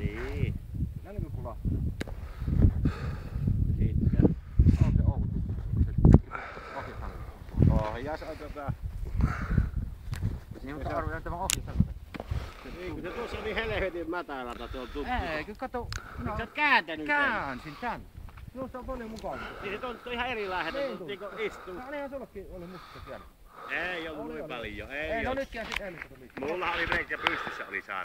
Niin. Kyllä niin kuin kulahtaa. Sitten. On se outo. Se ohjas on tota... Niin, mutta arvioin tämä ohjas on niin, kun se tuossa oli niin helvetin mätälältä tuo tukki. Ei, kun kato... No, sä oot no, kääntänyt Käänsin tän. No, Minusta on paljon mukavaa. Niin se tuntuu ihan erilainen, niin tuntuu niinku kun istuu. No olihan sullakin oli musta siellä. Ei ollut niin paljon, ei, ei no nytkin sitten Mulla oli reikä pystyssä oli saanut.